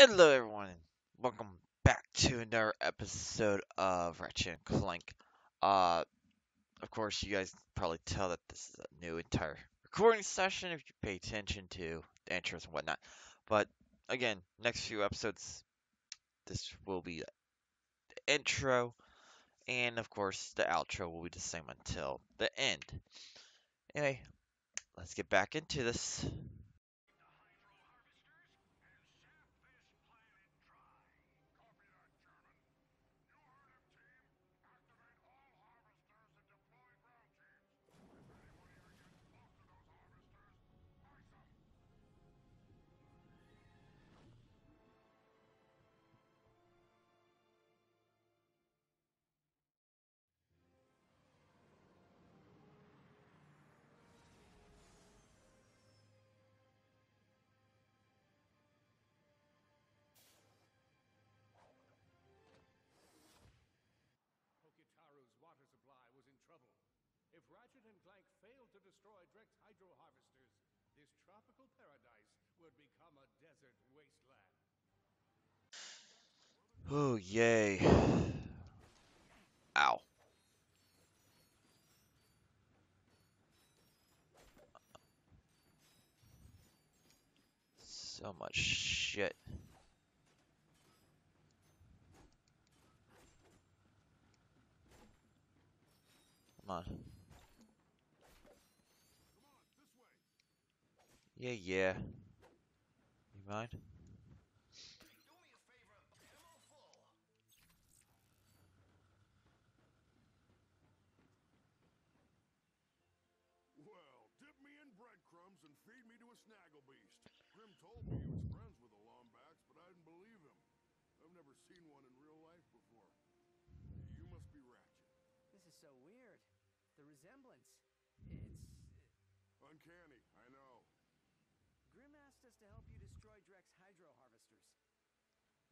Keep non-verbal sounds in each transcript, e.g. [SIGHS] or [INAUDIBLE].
Hello everyone, welcome back to another episode of Ratchet and Clank. Uh, of course, you guys probably tell that this is a new entire recording session if you pay attention to the intros and whatnot. But again, next few episodes, this will be the intro, and of course, the outro will be the same until the end. Anyway, let's get back into this. Clank failed to destroy hydro harvesters, this tropical paradise would become a desert wasteland. Oh, yay. Ow. So much shit. Come on. Yeah, yeah. You mind? Well, dip me in breadcrumbs and feed me to a snaggle beast. Grim told me he was friends with the Lombaxes, but I didn't believe him. I've never seen one in real life before. You must be Ratchet. This is so weird. The resemblance. It's. Uncanny, I know. Grim asked us to help you destroy Drek's hydro harvesters.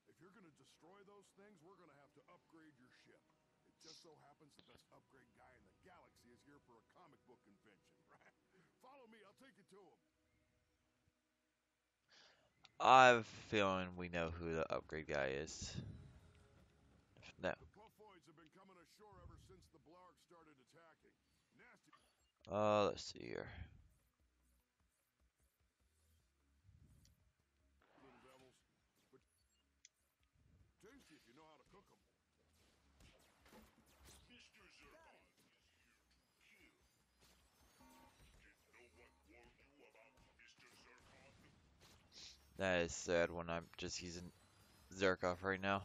If you're gonna destroy those things, we're gonna have to upgrade your ship. It just so happens the best upgrade guy in the galaxy is here for a comic book convention, [LAUGHS] right? Follow me, I'll take you to him. I have a feeling we know who the upgrade guy is. No. The Puffoids have been coming ashore ever since the Blarg started attacking. Nasty Uh, let's see here. little devils, but tasty if you know how to cook them. Mr. Zurkon is here to kill. Didn't know what warned you about Mr. Zurkon? That is sad when I'm just using Zurkon right now.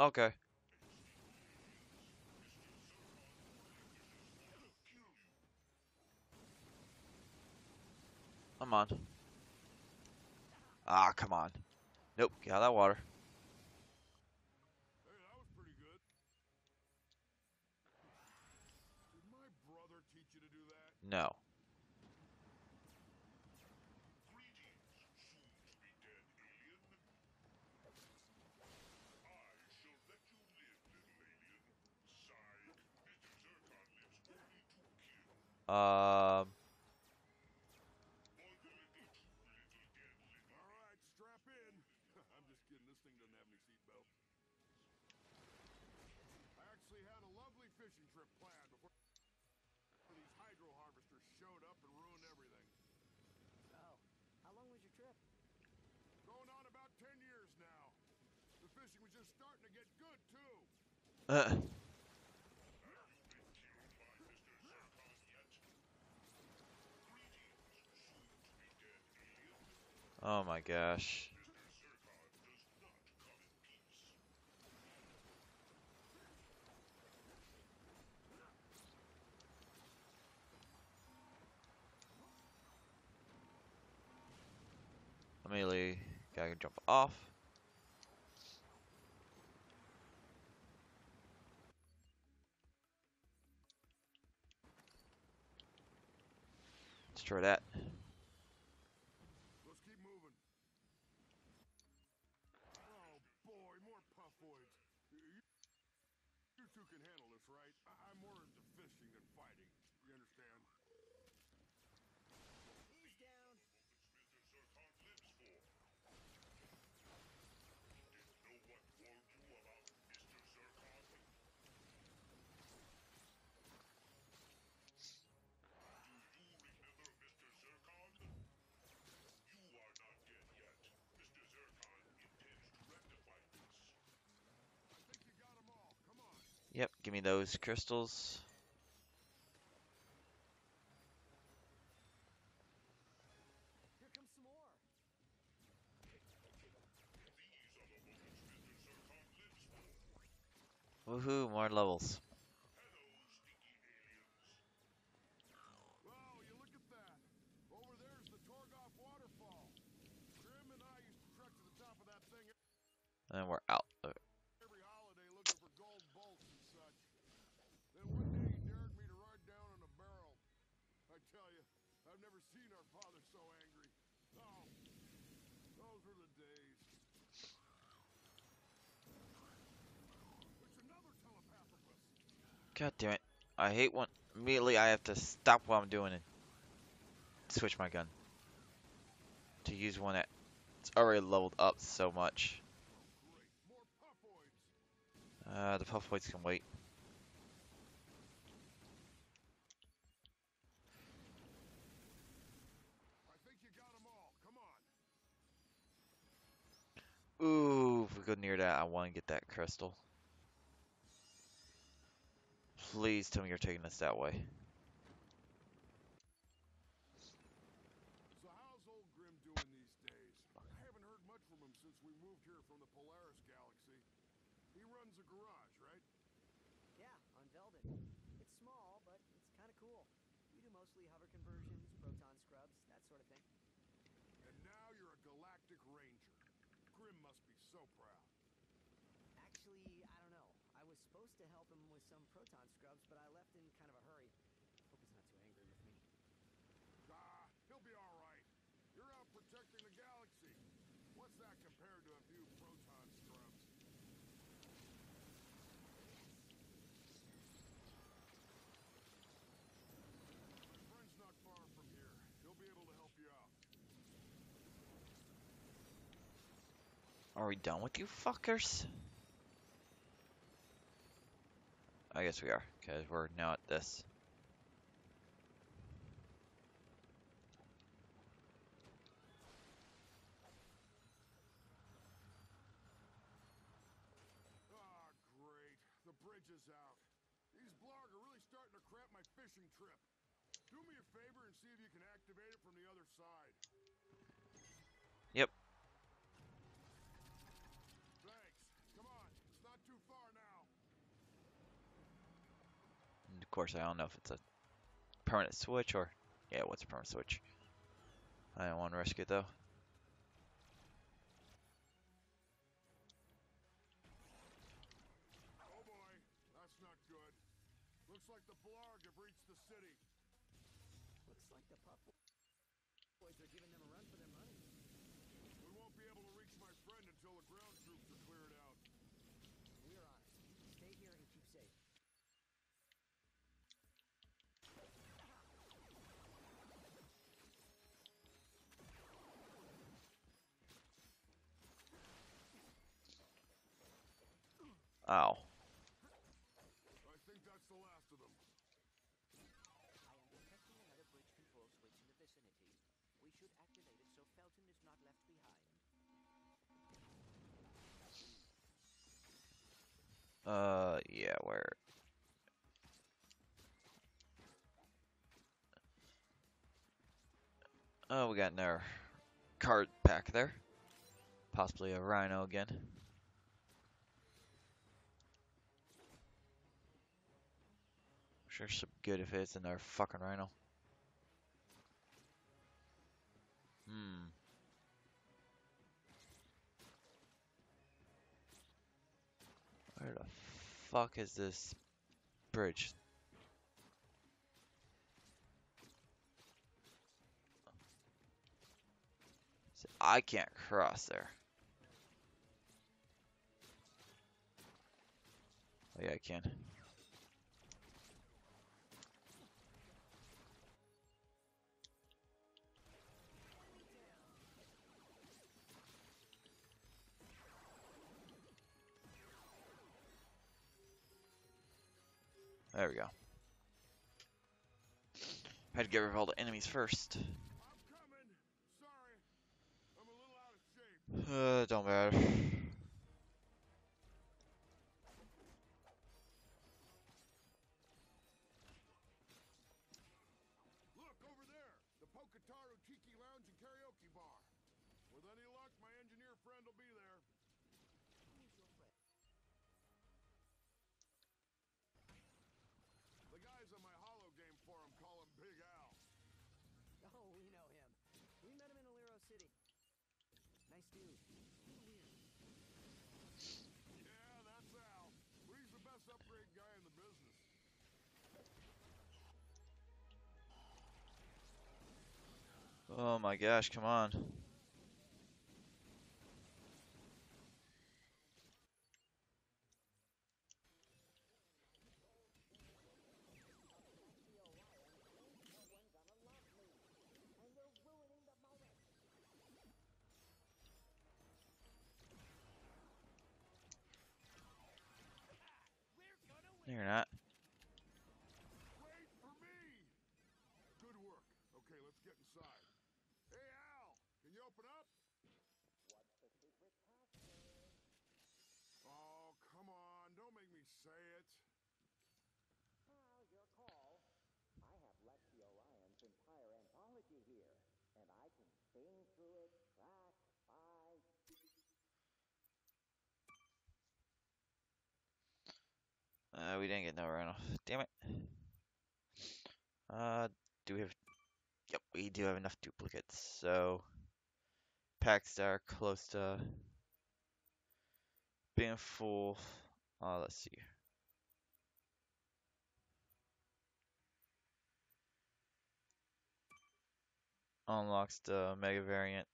Okay. Come on. Ah, come on. Nope, get out of that water. Hey, that was pretty good. Did my brother teach you to do that? No. Greetings, soon to be dead alien. I shall let you live, little alien. Sigh, Mr. Zurkon lives only to kill. Um, For the little two little dead living. All right, strap in. I'm just kidding. This thing doesn't have Um, [LAUGHS] seatbelts. I actually had a lovely fishing trip planned before these hydro harvesters showed up and ruined everything. Oh, how long was your trip? Going on about 10 years now. The fishing was just starting to get good, too. uh, Have you been killed by Mr. Zurkon yet? Greetings, soon to be dead alien. oh my gosh. Mr. Zurkon does not come in peace. Immediately, gotta jump off. Destroy that. Let's keep moving. Oh, boy, more puffoids. You, you two can handle this, right? I, I'm more into fishing than fighting. You understand? Yep, give me those crystals. Woohoo, more levels. Wow, and the of we're out. Uh, every holiday looking for gold bolts and such. Then one day he dared me to ride down on a barrel. I tell you, I've never seen our father so angry. Oh, those were the days. It's another telepathopus. God damn it. I hate when immediately I have to stop what I'm doing and switch my gun. To use one that's already leveled up so much. Uh, the Puffoids can wait. Ooh, if we go near that, I want to get that crystal. Please tell me you're taking us that way. So how's old Grim doing these days? I haven't heard much from him since we moved here from the Polaris galaxy. He runs a garage, right? Yeah, on Veldin. It's small, but it's kind of cool. We do mostly hover conversions, proton scrubs, that sort of thing. And now you're a galactic ranger. Grim must be so proud. Actually, I don't know. I was supposed to help him with some proton scrubs, but I left in kind of a hurry. Hope he's not too angry with me. Ah, he'll be all right. You're out protecting the galaxy. What's that compared to a few proton scrubs? My friend's not far from here. He'll be able to help you out. Are we done with you fuckers? I guess we are, because we're now at this. Ah, great. The bridge is out. These blarg are really starting to cramp my fishing trip. Do me a favor and see if you can activate it from the other side. Yep. Thanks. Come on. It's not too far now. And of course, I don't know if it's a permanent switch or... Yeah, what's a permanent switch? I don't want to risk it though. Oh boy, that's not good. Looks like the blarg have reached the city. Looks like the pup boys are giving them a run for their money. Behind. Uh, yeah, where? Oh, we got another card pack there. Possibly a rhino again. Should be good if it's another fucking rhino. Hmm. Where the fuck is this bridge? I can't cross there. Oh yeah, I can. There we go. Had to get rid of all the enemies first. I'm coming. Sorry. I'm a little out of shape. Uh, don't matter. Oh my gosh, come on. You're not. Wait for me! Good work. Okay, let's get inside. Hey, Al! Can you open up? Oh, come on. Don't make me say it. Well, your call. I have Lexi Orion's entire anthology here, and I can sing through it track by Uh, we didn't get no runoff. Damn it. Uh, do we have... Yep, we do have enough duplicates, so... Packs that are close to... Being full. Uh, let's see. Unlocks the Mega Variant.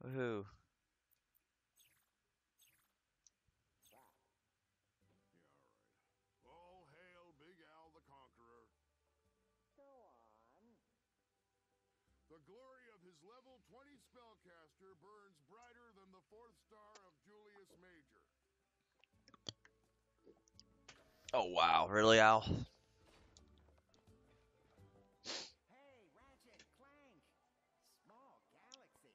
Woohoo. Yeah, all right. All hail Big Al the Conqueror. Go on. The glory of his level 20 spellcaster burns brighter than the fourth star of Julius Major. Oh wow, really, Al? Hey, Ratchet, Clank! Small galaxy.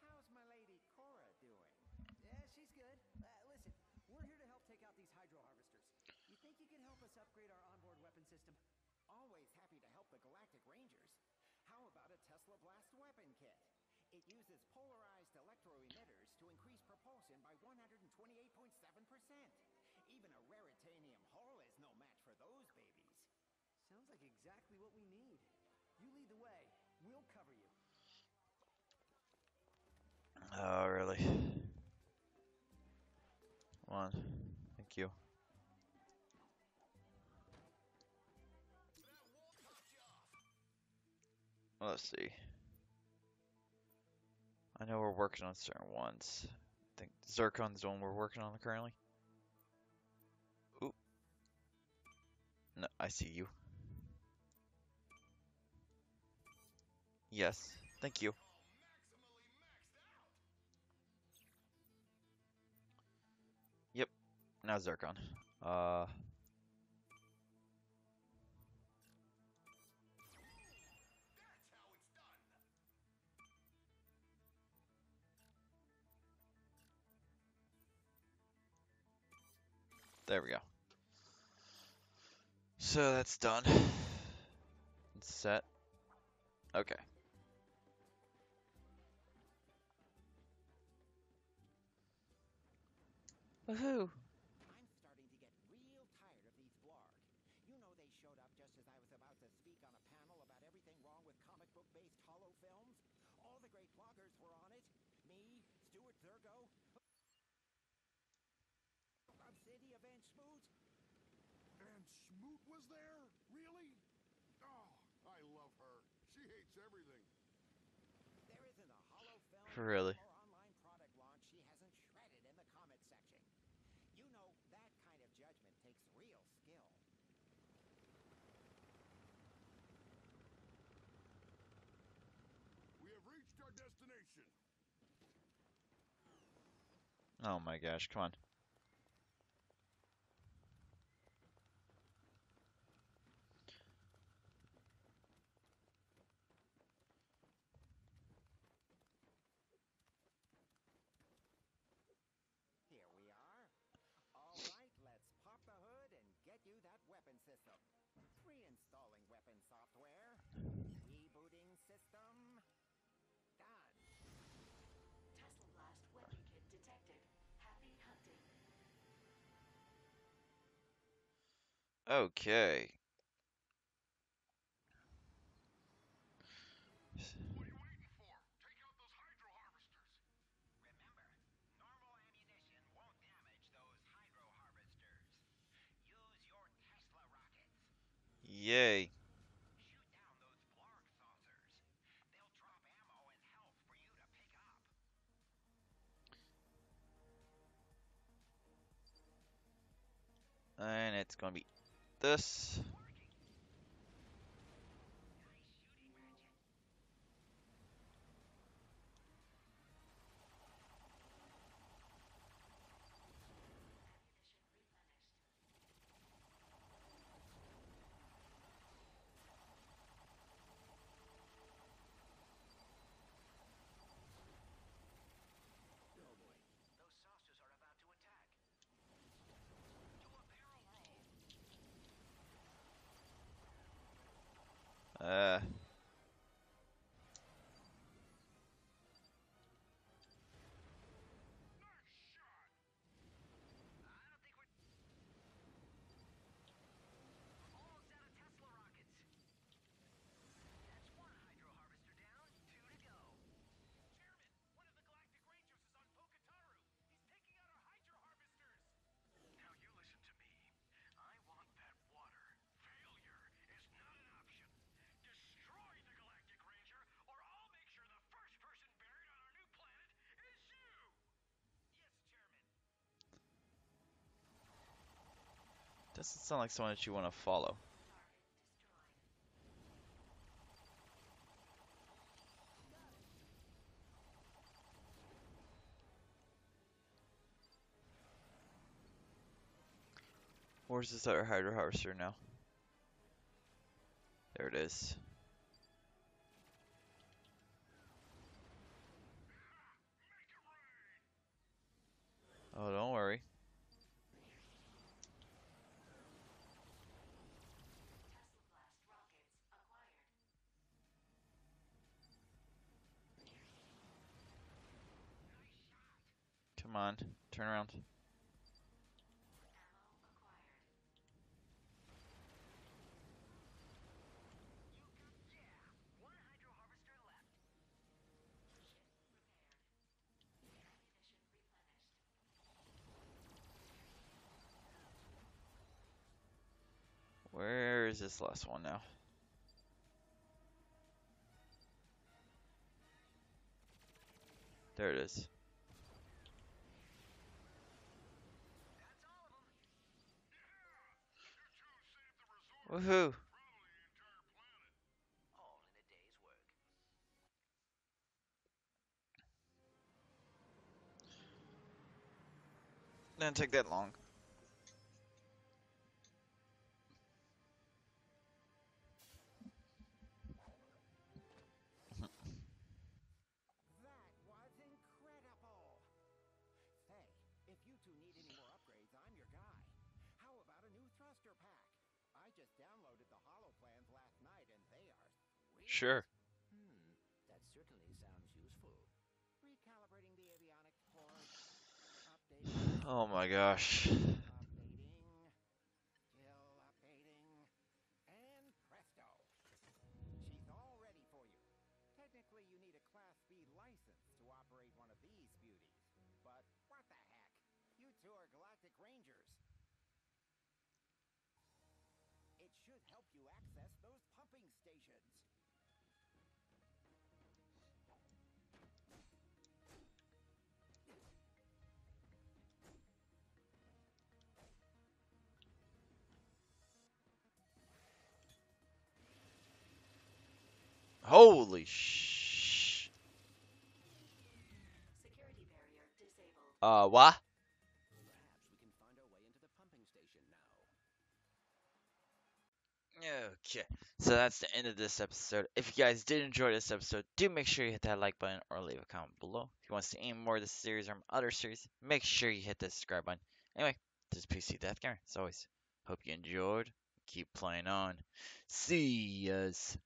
How's my lady Cora doing? Yeah, she's good. Uh, listen, we're here to help take out these Hydro Harvesters. You think you can help us upgrade our onboard weapon system? Always happy to help the Galactic Rangers. How about a Tesla Blast weapon kit? It uses polarized electro emitters to increase propulsion by 128.7%. Even a Raritanium hull is no match for those babies. Sounds like exactly what we need. You lead the way. We'll cover you. Oh, really? Come on. Thank you. Let's see. I know we're working on certain ones. I think Zurkon's the one we're working on currently. Oop. No, I see you. Yes, thank you. Yep, now Zurkon. Uh, there we go. So that's done. It's set. Okay. Woohoo! I'm starting to get real tired of these Blargs. You know they showed up just as I was about to speak on a panel about everything wrong with comic book-based holo films. All the great bloggers were on it. Me, Stuart Zergo, Obsidia Van Schmoot. And Schmoot was there? Really? Oh, I love her. She hates everything. There isn't a holo film Really? or online product launch she hasn't shredded in the comment section. You know, that kind of judgment takes real skill. We have reached our destination. Oh my gosh, come on. Here we are. All right, let's pop the hood and get you that weapon system. Reinstalling weapon software. Drop ammo and for you to pick up. And it's gonna be this. Doesn't sound like someone that you want to follow. Where's this other hydro harvester now? There it is. Oh, don't worry. Come on, turn around. Where is this last one now? There it is. That's all of them. Woohoo! Didn't take that long. Sure. Hmm, that certainly sounds useful. Recalibrating the avionics cord. [SIGHS] Oh my gosh. Holy sh. Uh, what? Okay, so that's the end of this episode. If you guys did enjoy this episode, do make sure you hit that like button or leave a comment below. If you want to see any more of this series or other series, make sure you hit the subscribe button. Anyway, this is PC Death Gamer. As always, hope you enjoyed. Keep playing on. See yas.